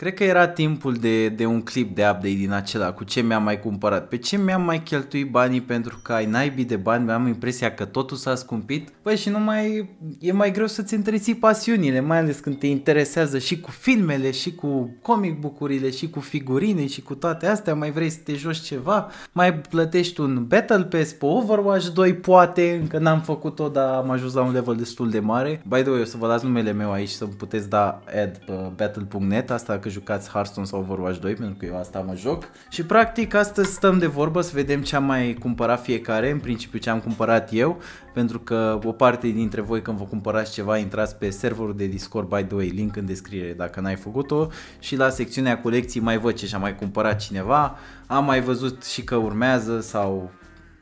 Cred că era timpul de, de un clip de update din acela cu ce mi-am mai cumpărat. Pe ce mi-am mai cheltuit banii pentru că ai naibii de bani, am impresia că totul s-a scumpit. Păi și nu mai e mai greu să-ți întreții pasiunile, mai ales când te interesează și cu filmele, și cu comic bucurile, și cu figurine, și cu toate astea. Mai vrei să te joci ceva, mai plătești un Battle Pass pe Overwatch 2, poate, încă n-am făcut-o, dar am ajuns la un level destul de mare. By the way, o să vă las numele meu aici să puteți da ad pe battle.net, asta că jucați Hearthstone sau Overwatch 2, pentru că eu asta mă joc. Și practic astăzi stăm de vorbă să vedem ce am mai cumpărat fiecare, în principiu ce am cumpărat eu, pentru că o parte dintre voi când vă cumpărați ceva intrați pe serverul de Discord, by the way, link în descriere dacă n-ai făcut-o. Și la secțiunea colecții mai văd ce și-a mai cumpărat cineva, am mai văzut și că urmează sau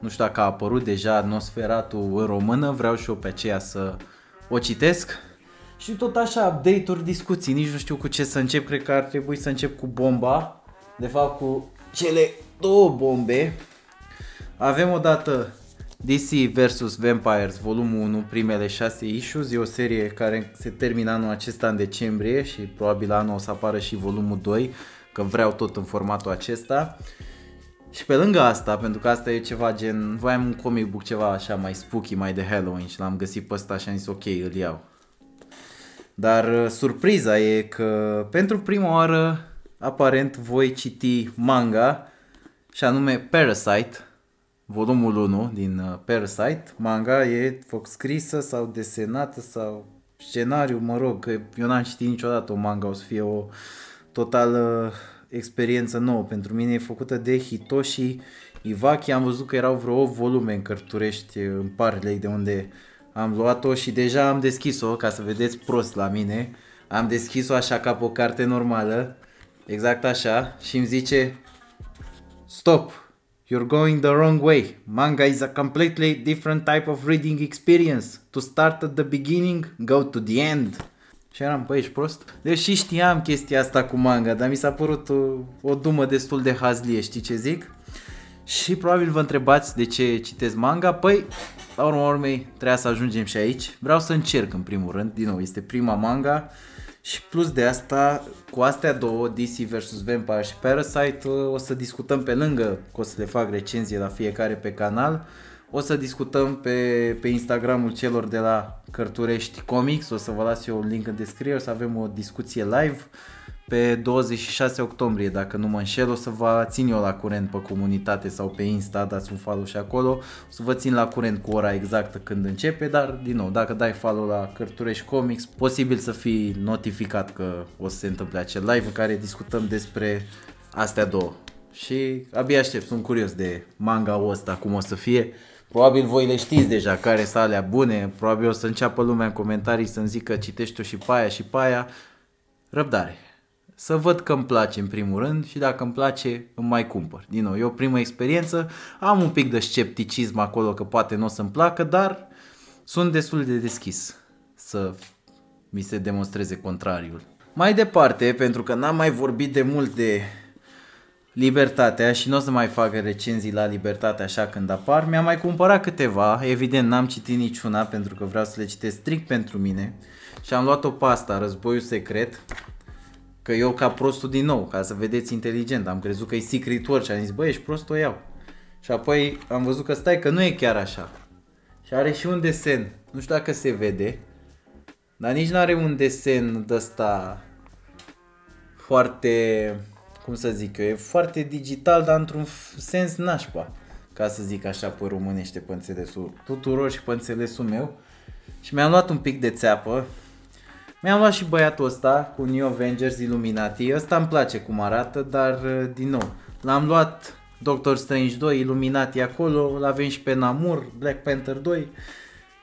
nu știu dacă a apărut deja Nosferatul în română, vreau și eu pe aceea să o citesc și tot așa, update-uri, discuții, nici nu știu cu ce să încep, cred că ar trebui să încep cu bomba, de fapt cu cele două bombe. Avem o dată DC vs. Vampires, volumul 1, primele 6 issues, e o serie care se termină anul acesta în decembrie și probabil anul o să apară și volumul 2, că vreau tot în formatul acesta. Și pe lângă asta, pentru că asta e ceva gen, voiam un comic book ceva așa mai spooky, mai de Halloween și l-am găsit pe ăsta și am zis ok, îl iau. Dar uh, surpriza e că pentru prima oară aparent voi citi manga și anume Parasite, volumul 1 din uh, Parasite. Manga e scrisă sau desenată sau scenariu, mă rog, că eu n-am citit niciodată o manga, o să fie o totală experiență nouă. Pentru mine e făcută de Hitoshi Iwaki, am văzut că erau vreo 8 volume în Cărturești, în Parley, de unde am luat-o și deja am deschis-o, ca să vedeți prost la mine. Am deschis-o așa ca pe o carte normală, exact așa, și îmi zice Stop, you're going the wrong way. Manga is a completely different type of reading experience. To start at the beginning, go to the end. Și eram, băi, ești prost? Deși știam chestia asta cu manga, dar mi s-a părut o, o dumă destul de hazlie, știi ce zic? Și probabil vă întrebați de ce citesc manga. Păi, la urma urmei, trebuia să ajungem și aici. Vreau să încerc în primul rând, din nou, este prima manga. Și plus de asta, cu astea două, DC vs. Vampire și Parasite, o să discutăm pe lângă, că o să le fac recenzie la fiecare pe canal, o să discutăm pe, pe Instagramul celor de la Cărturești Comics, o să vă las eu un link în descriere, o să avem o discuție live pe 26 octombrie, dacă nu mă înșel, o să vă țin eu la curent pe comunitate sau pe Insta, dați un follow și acolo, o să vă țin la curent cu ora exactă când începe, dar din nou, dacă dai follow la Cărturești Comics, posibil să fii notificat că o să se întâmple acel live în care discutăm despre astea două. Și abia aștept, sunt curios de manga-ul ăsta, cum o să fie. Probabil voi le știți deja care sunt alea bune, probabil o să înceapă lumea în comentarii să-mi zică citești-o și pe aia și pe aia. Răbdare să văd că îmi place în primul rând și dacă îmi place îmi mai cumpăr. Din nou, e o primă experiență, am un pic de scepticism acolo că poate nu o să-mi placă, dar sunt destul de deschis să mi se demonstreze contrariul. Mai departe, pentru că n-am mai vorbit de mult de Libertatea și nu o să mai fac recenzii la Libertatea așa când apar, mi-am mai cumpărat câteva, evident n-am citit niciuna pentru că vreau să le citesc strict pentru mine și am luat o pasta, Războiul Secret, Că eu ca prostul din nou, ca să vedeți inteligent, am crezut că e Secret War și am zis, băi, ești prost, o iau. Și apoi am văzut că stai, că nu e chiar așa. Și are și un desen, nu știu dacă se vede, dar nici nu are un desen de ăsta foarte, cum să zic eu, e foarte digital, dar într-un sens nașpa, ca să zic așa pe românește pe înțelesul tuturor și pe înțelesul meu. Și mi-am luat un pic de țeapă, mi-am luat și băiatul ăsta cu New Avengers Illuminati. Ăsta îmi place cum arată, dar uh, din nou, l-am luat Doctor Strange 2, Illuminati acolo, l-avem și pe Namur, Black Panther 2.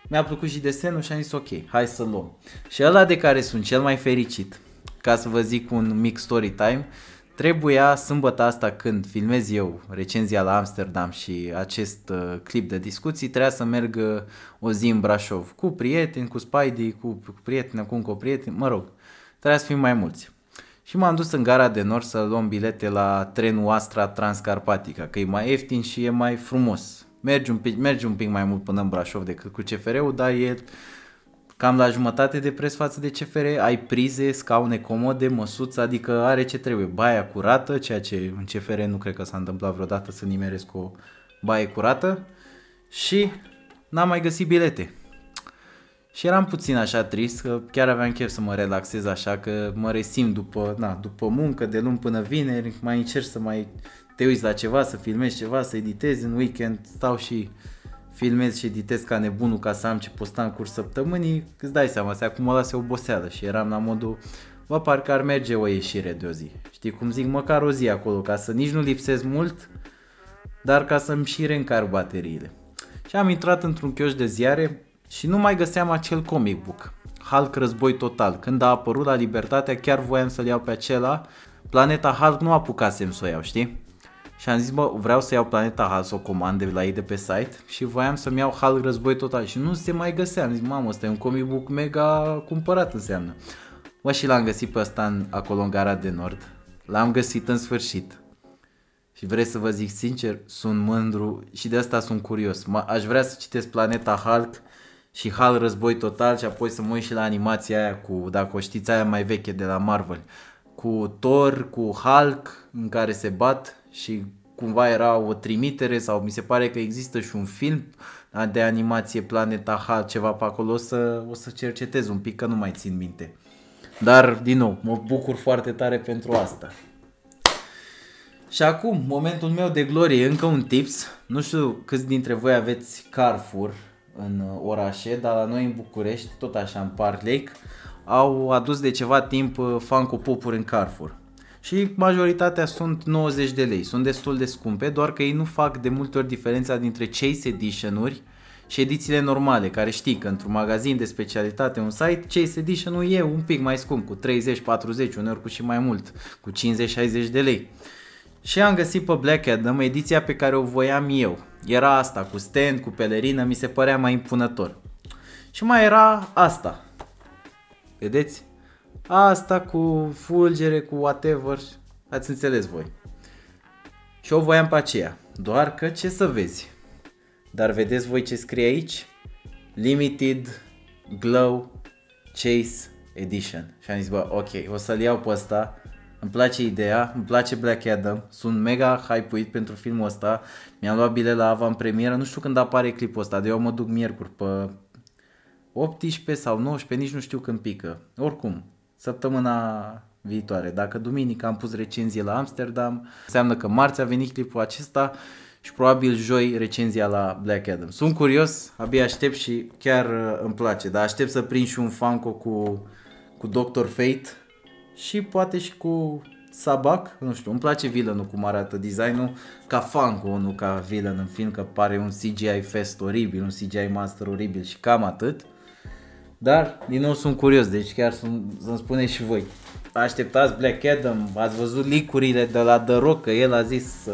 Mi-a plăcut și desenul și am zis ok, hai să luăm. Și ăla de care sunt cel mai fericit, ca să vă zic un mic story time, Trebuia sâmbătă asta când filmez eu recenzia la Amsterdam și acest uh, clip de discuții, trebuia să merg uh, o zi în Brașov cu prieteni, cu Spidey, cu, cu prieteni, cu încă o prieten, mă rog, trebuia să fim mai mulți. Și m-am dus în gara de nord să luăm bilete la trenul Astra Transcarpatica, că e mai ieftin și e mai frumos. Mergi un pic, mergi un pic mai mult până în Brașov decât cu CFR-ul, dar e cam la jumătate de preț față de CFR, ai prize, scaune comode, măsuță, adică are ce trebuie, baia curată, ceea ce în CFR nu cred că s-a întâmplat vreodată să nimeresc o baie curată și n-am mai găsit bilete. Și eram puțin așa trist, că chiar aveam chef să mă relaxez așa, că mă resim după, na, după muncă, de luni până vineri, mai încerc să mai te uiți la ceva, să filmezi ceva, să editezi în weekend, stau și filmez și editez ca nebunul ca să am ce posta în curs săptămânii, îți dai seama, se acumulase oboseală și eram la modul, bă, parcă ar merge o ieșire de o zi. Știi cum zic, măcar o zi acolo, ca să nici nu lipsesc mult, dar ca să-mi și reîncar bateriile. Și am intrat într-un chioș de ziare și nu mai găseam acel comic book. Hulk Război Total. Când a apărut la Libertatea, chiar voiam să-l iau pe acela. Planeta Hulk nu apucasem să o iau, știi? Și am zis, bă, vreau să iau Planeta Hulk, să o comand de la ei de pe site și voiam să-mi iau Hulk Război Total și nu se mai găsea. Am zis, mamă, ăsta e un comic book mega cumpărat înseamnă. Bă, și l-am găsit pe ăsta în, acolo în gara de nord. L-am găsit în sfârșit. Și vreți să vă zic sincer, sunt mândru și de asta sunt curios. aș vrea să citesc Planeta Hulk și Hal Război Total și apoi să mă uit și la animația aia cu, dacă o știți, aia mai veche de la Marvel. Cu Thor, cu Hulk în care se bat și cumva era o trimitere sau mi se pare că există și un film de animație Planeta Hulk, ceva pe acolo, o să, o să cercetez un pic că nu mai țin minte. Dar, din nou, mă bucur foarte tare pentru asta. Și acum, momentul meu de glorie, încă un tips. Nu știu câți dintre voi aveți Carrefour în orașe, dar la noi în București, tot așa în Park Lake, au adus de ceva timp uh, Funko Pop-uri în Carrefour. Și majoritatea sunt 90 de lei, sunt destul de scumpe, doar că ei nu fac de multe ori diferența dintre Chase Edition-uri și edițiile normale, care știi că într-un magazin de specialitate, un site, Chase Edition-ul e un pic mai scump, cu 30, 40, uneori cu și mai mult, cu 50-60 de lei. Și am găsit pe Black Adam ediția pe care o voiam eu. Era asta, cu stand, cu pelerină, mi se părea mai impunător. Și mai era asta. Vedeți? Asta cu fulgere, cu whatever. Ați înțeles voi. Și o voiam pe aceea. Doar că ce să vezi. Dar vedeți voi ce scrie aici? Limited Glow Chase Edition. Și am zis, bă, ok, o să-l iau pe ăsta îmi place ideea, îmi place Black Adam, sunt mega hype pentru filmul ăsta. Mi-am luat bilet la avant-premieră, nu știu când apare clipul ăsta, de eu mă duc miercuri pe 18 sau 19, nici nu știu când pică. Oricum, săptămâna viitoare. Dacă duminică am pus recenzie la Amsterdam, înseamnă că marți a venit clipul acesta și probabil joi recenzia la Black Adam. Sunt curios, abia aștept și chiar uh, îmi place, dar aștept să prind și un Funko cu, cu Doctor Fate și poate și cu Sabac, nu știu, îmi place villainul cum arată designul, ca Funko, nu ca villain în film, că pare un CGI fest oribil, un CGI master oribil și cam atât. Dar, din nou, sunt curios, deci chiar să-mi spuneți și voi. Așteptați Black Adam, ați văzut licurile de la The Rock, că el a zis să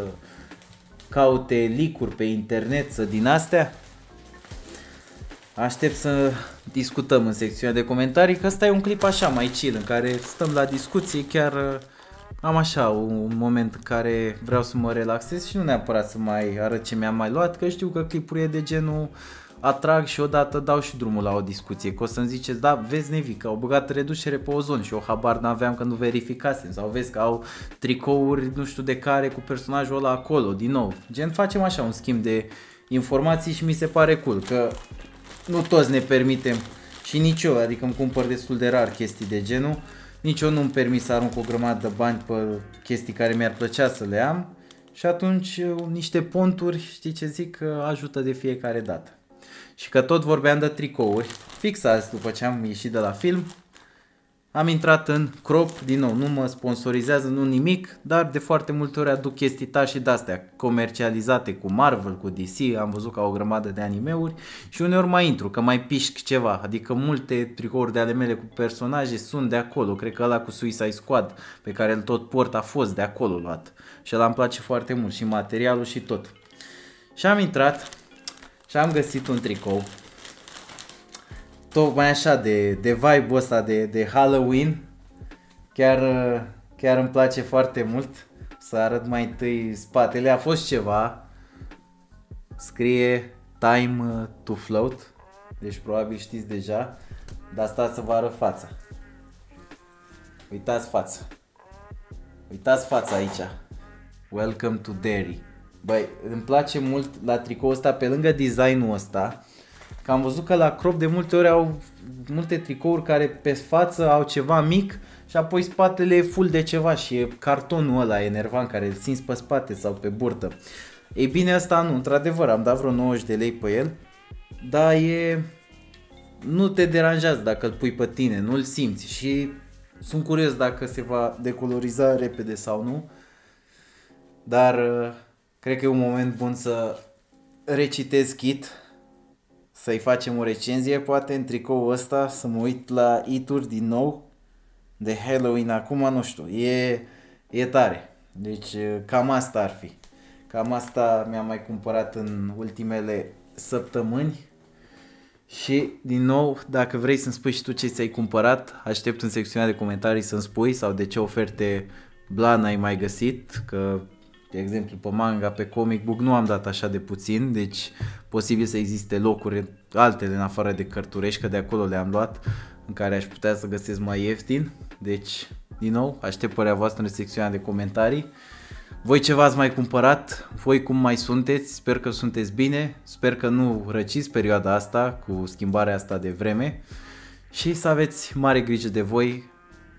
caute licuri pe internet, să din astea? Aștept să discutăm în secțiunea de comentarii că ăsta e un clip așa mai chill în care stăm la discuții, chiar uh, am așa un moment în care vreau să mă relaxez și nu neapărat să mai arăt ce mi-am mai luat, că știu că clipurile de genul atrag și odată dau și drumul la o discuție, că o să-mi ziceți, da, vezi Nevi, că au băgat reducere pe ozon și eu habar n-aveam că nu verificasem, sau vezi că au tricouri nu știu de care cu personajul ăla acolo, din nou, gen facem așa un schimb de informații și mi se pare cool, că nu toți ne permitem. Și nici eu, adică îmi cumpăr destul de rar chestii de genul, nici eu nu-mi permit să arunc o grămadă de bani pe chestii care mi-ar plăcea să le am. Și atunci uh, niște ponturi, știi ce zic, ajută de fiecare dată. Și că tot vorbeam de tricouri, fix azi după ce am ieșit de la film, am intrat în crop, din nou, nu mă sponsorizează, nu nimic, dar de foarte multe ori aduc chestii și de-astea comercializate cu Marvel, cu DC, am văzut ca o grămadă de animeuri și uneori mai intru, că mai pișc ceva, adică multe tricouri de ale mele cu personaje sunt de acolo, cred că ăla cu Suicide Squad, pe care îl tot port, a fost de acolo luat și ăla îmi place foarte mult și materialul și tot. Și am intrat și am găsit un tricou tocmai așa de, de vibe-ul ăsta de, de Halloween. Chiar, chiar îmi place foarte mult să arăt mai întâi spatele. A fost ceva, scrie Time to Float, deci probabil știți deja. Dar stați să vă arăt fața. Uitați fața. Uitați fața aici. Welcome to Derry. Băi, îmi place mult la tricoul ăsta, pe lângă designul ăsta, că am văzut că la crop de multe ori au multe tricouri care pe față au ceva mic și apoi spatele e full de ceva și e cartonul ăla enervant care îl simți pe spate sau pe burtă. Ei bine, asta nu, într-adevăr, am dat vreo 90 de lei pe el, dar e... nu te deranjează dacă îl pui pe tine, nu-l simți și sunt curios dacă se va decoloriza repede sau nu, dar uh, cred că e un moment bun să recitez kit, să-i facem o recenzie poate în tricoul ăsta, să mă uit la ituri din nou de Halloween acum, nu știu, e, e tare. Deci uh, cam asta ar fi. Cam asta mi-am mai cumpărat în ultimele săptămâni. Și, din nou, dacă vrei să-mi spui și tu ce ți-ai cumpărat, aștept în secțiunea de comentarii să-mi spui sau de ce oferte blan ai mai găsit, că, de exemplu, pe manga, pe comic book nu am dat așa de puțin, deci posibil să existe locuri altele în afară de cărturești, că de acolo le-am luat, în care aș putea să găsesc mai ieftin. Deci, din nou, aștept părerea voastră în secțiunea de comentarii. Voi ce v-ați mai cumpărat? Voi cum mai sunteți? Sper că sunteți bine, sper că nu răciți perioada asta cu schimbarea asta de vreme și să aveți mare grijă de voi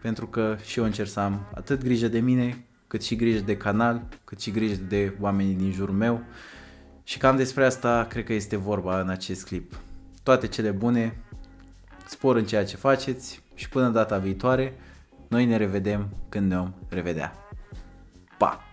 pentru că și eu încerc să am atât grijă de mine, cât și grijă de canal, cât și grijă de oamenii din jurul meu și cam despre asta cred că este vorba în acest clip. Toate cele bune, spor în ceea ce faceți și până data viitoare, noi ne revedem când ne vom revedea. Pa! Thank you.